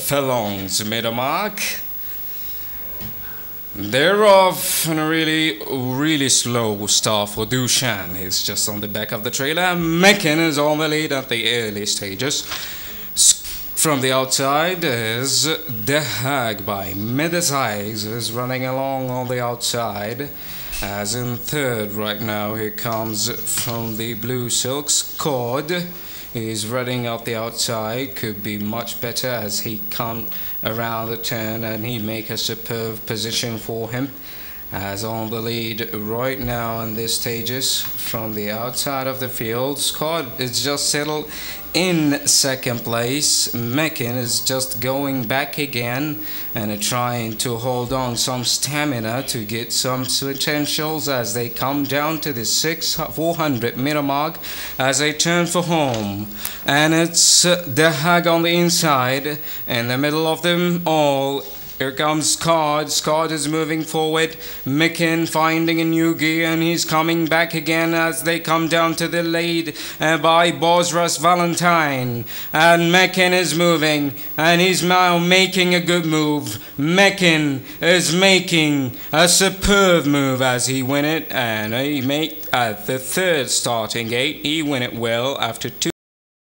furlongs middle mark. They're off in a really, really slow start for Dushan. He's just on the back of the trailer. Mekin is on the lead at the early stages. From the outside is The Hag by Medesize is running along on the outside. As in third right now, he comes from the Blue Silks Cord. He's running out the outside, could be much better as he come around the turn and he make a superb position for him. As on the lead right now in these stages from the outside of the field, Scott is just settled in second place. Mekin is just going back again and trying to hold on some stamina to get some potentials as they come down to the 6 400 meter mark as they turn for home. And it's the hag on the inside in the middle of them all here comes Scott. Scott is moving forward. Micken finding a new gear and he's coming back again as they come down to the lead uh, by Bosras Valentine. And Mecken is moving and he's now making a good move. Mecken is making a superb move as he win it and he made at the third starting gate. He win it well after two.